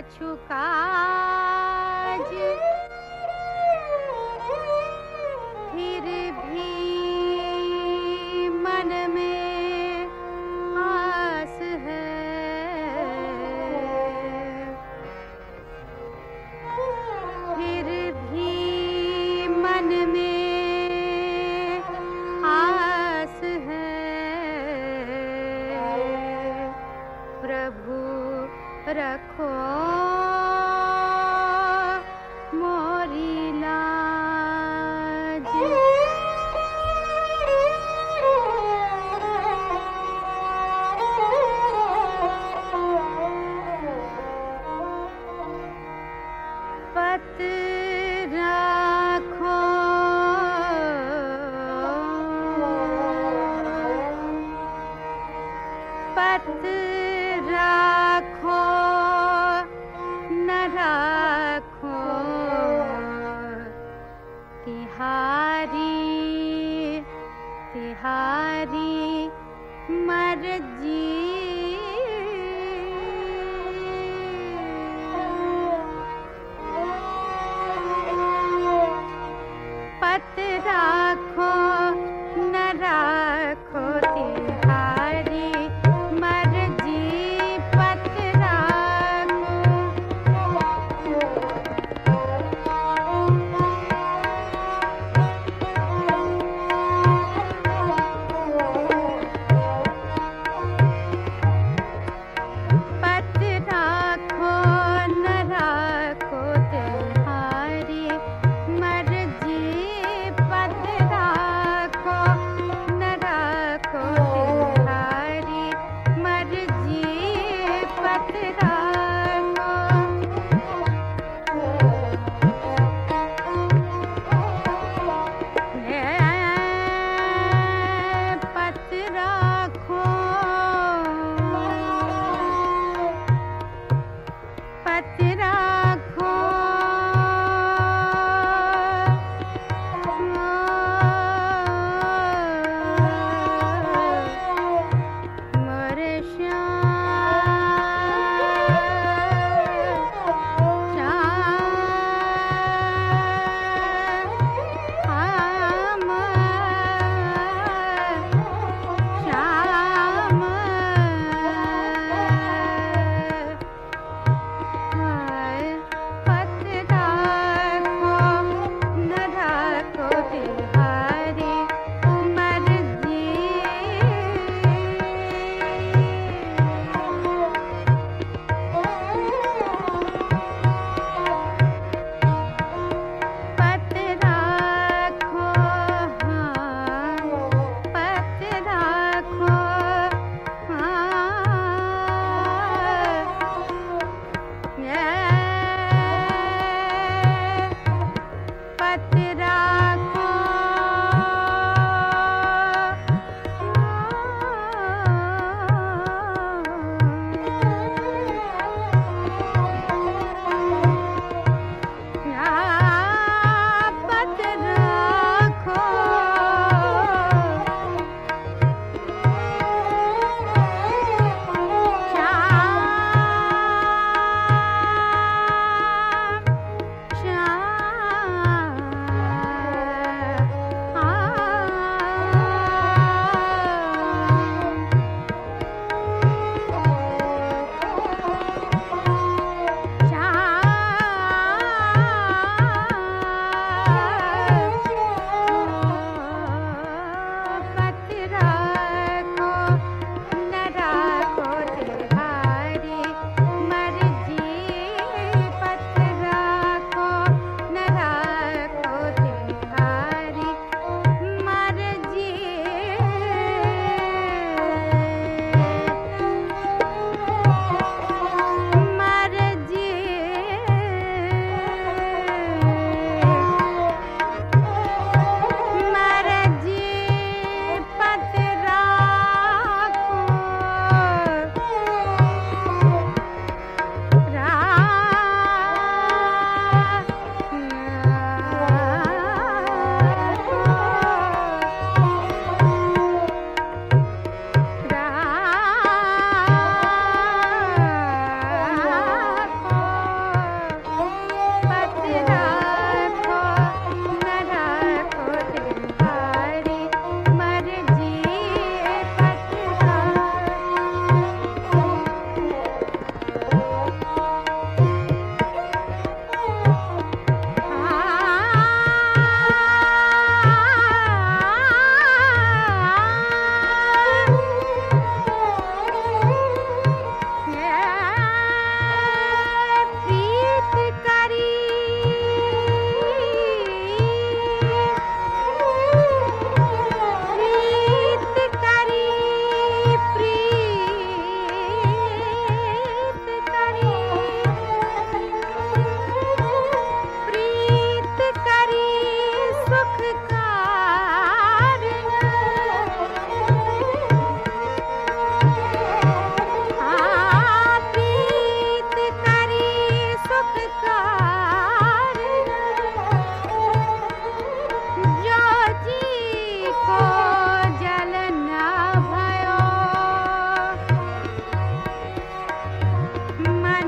कछु काज फिर भी मन में आस है। फिर भी मन में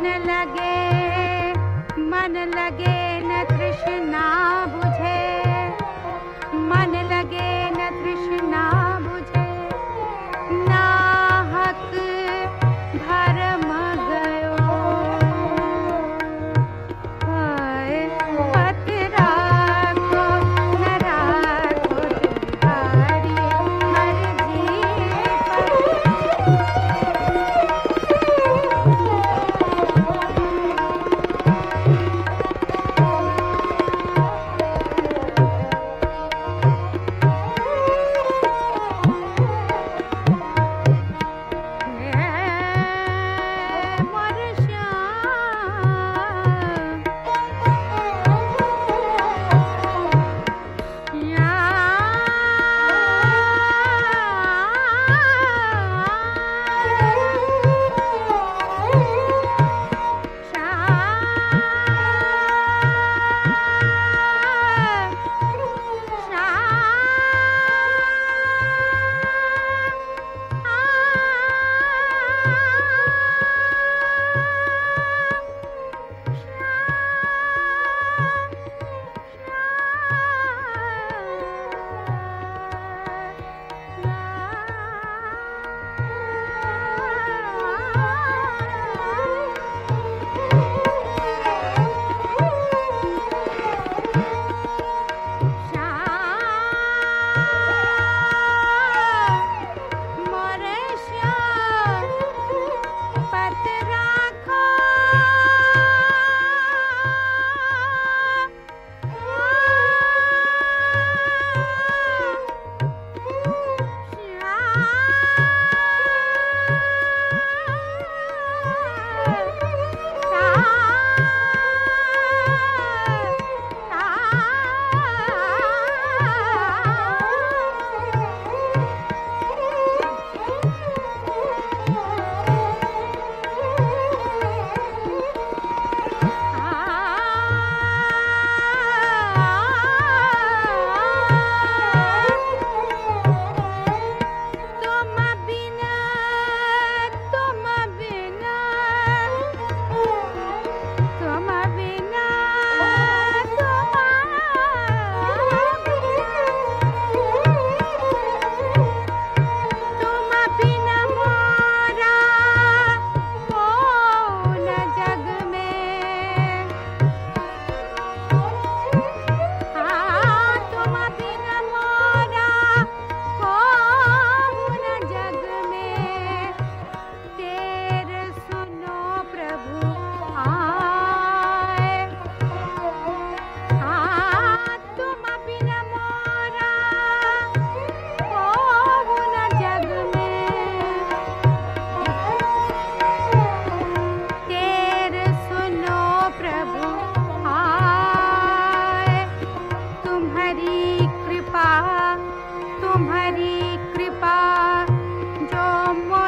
लगे मन लगे न तृष्णा बुझे। मन लगे न तृष्णा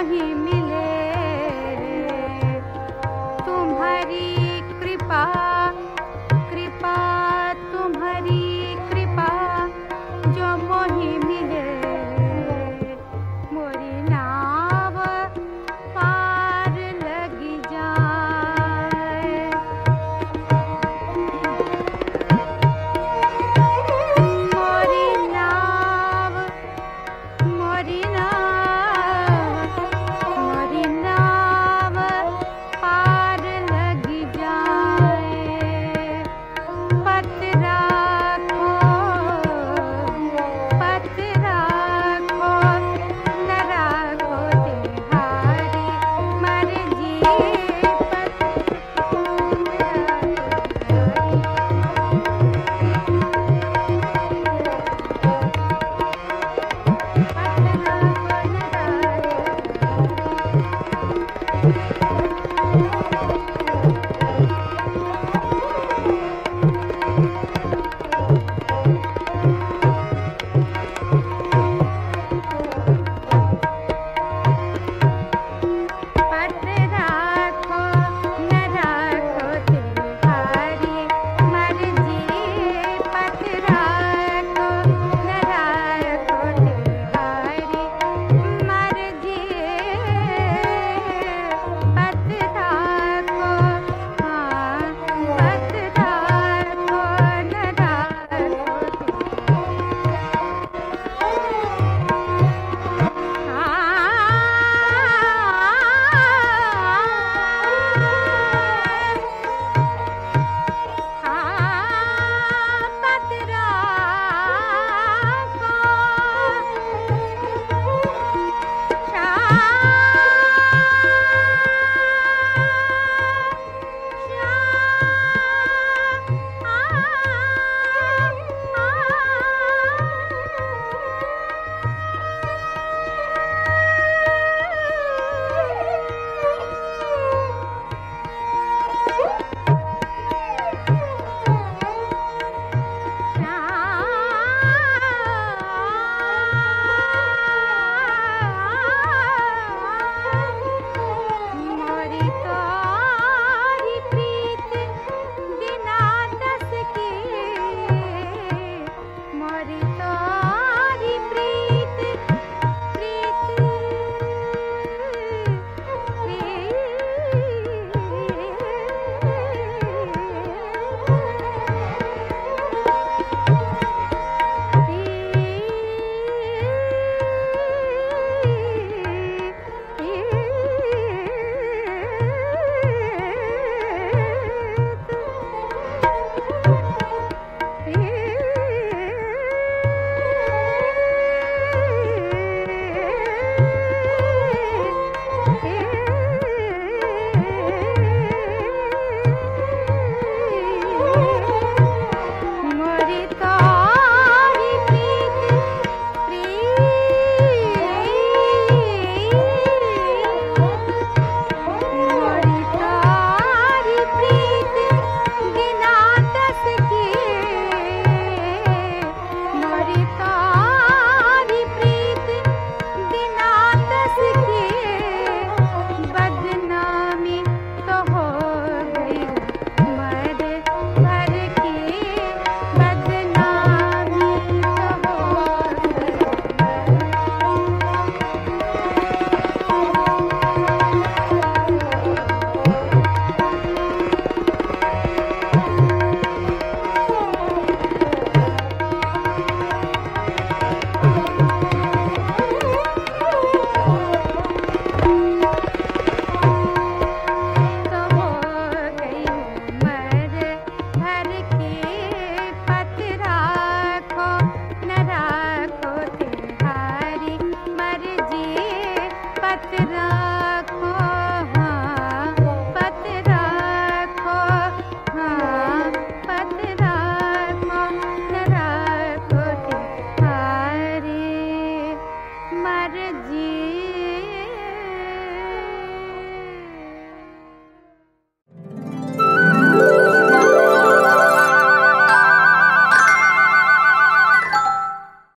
नहीं मिल